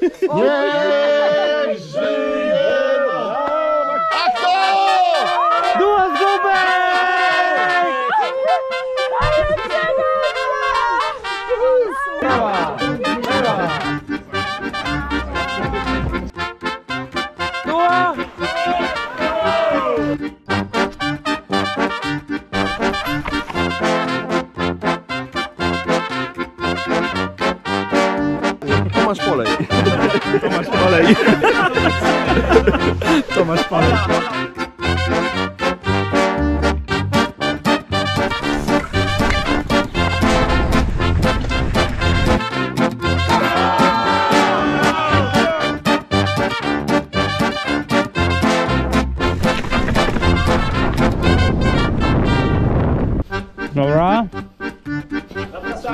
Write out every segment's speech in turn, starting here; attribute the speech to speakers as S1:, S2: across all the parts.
S1: Niech Tomasz Polej.
S2: Tomasz Polej. Tomasz Polej. Dobra.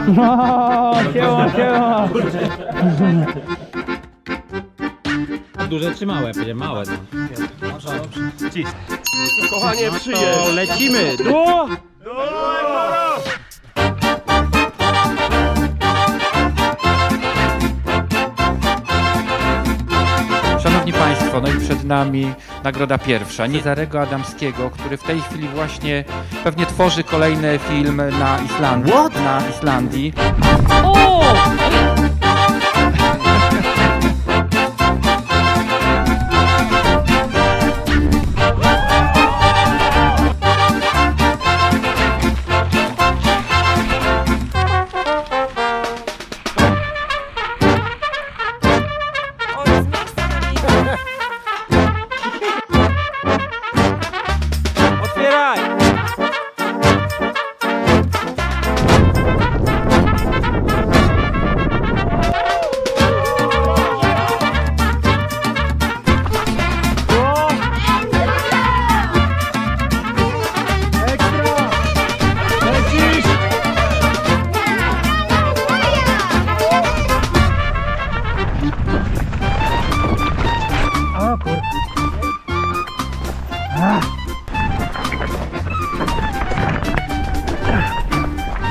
S2: O, siema, siema.
S3: Duże czy małe? Będzie małe. No.
S1: Kochanie,
S2: To
S1: przyjedź.
S2: lecimy. Du!
S4: Państwo, no i przed nami nagroda pierwsza Cezarego Adamskiego, który w tej chwili właśnie pewnie tworzy kolejny film na Islandii. Na Islandii.
S2: Otwieraj!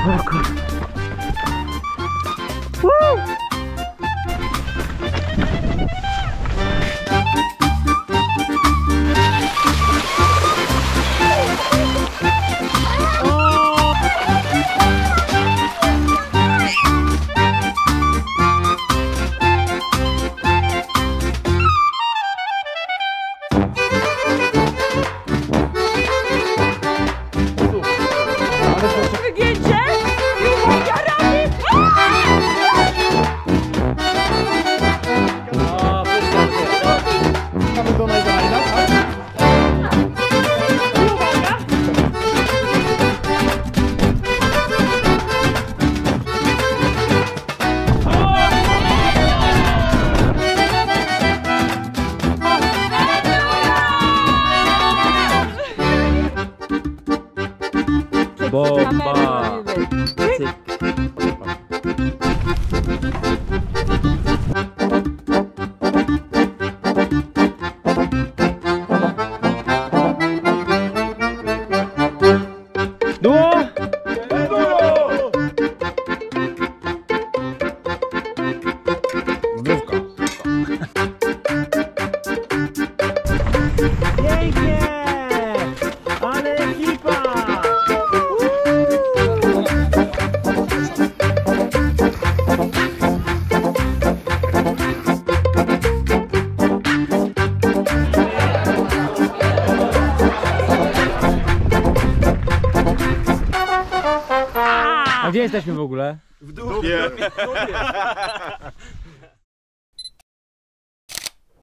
S2: O kur... Bomba! A gdzie jesteśmy w ogóle?
S1: W dupie.